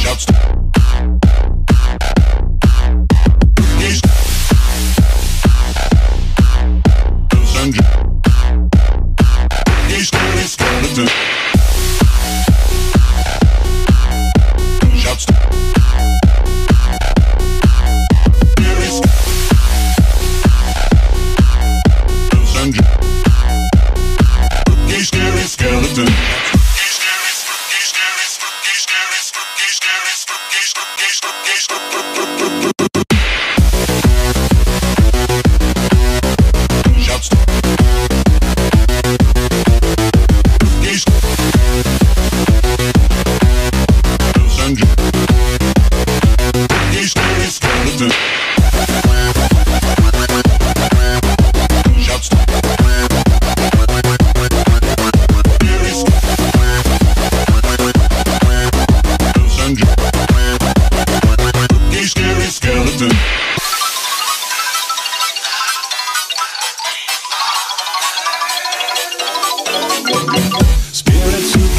Shouts. Skeleton.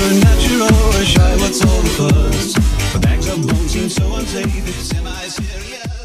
Supernatural, shy, what's all the fuss? The bags of bones seem so unsafe, it's semi-serious.